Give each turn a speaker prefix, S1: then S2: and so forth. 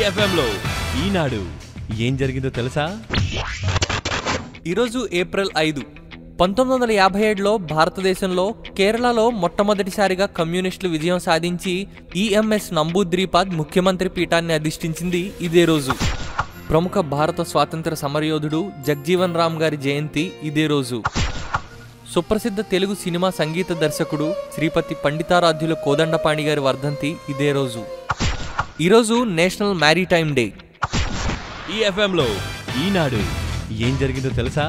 S1: లో ఈనాడు ఏం జరిగిందో తెలుసా?
S2: ఈరోజు ఏప్రిల్ ఐదు పంతొమ్మిది వందల యాభై ఏడులో భారతదేశంలో కేరళలో మొట్టమొదటిసారిగా కమ్యూనిస్టులు విజయం సాధించి ఈఎంఎస్ నంబూద్రీపాద్ ముఖ్యమంత్రి పీఠాన్ని అధిష్ఠించింది ఇదే రోజు. ప్రముఖ భారత స్వాతంత్ర సమరయోధుడు జగ్జీవన్ రామ్ గారి జయంతి ఇదే రోజు. సుప్రసిద్ధ తెలుగు సినిమా సంగీత దర్శకుడు శ్రీపతి పండితారాధ్యుల కోదండపాణి గారి వర్ధంతి ఇదే రోజు. ఈరోజు నేషనల్ మ్యారీటైమ్ డే.
S1: ఈఎఫ్ఎంలో ఈనాడు ఏం జరిగిందో తెలుసా?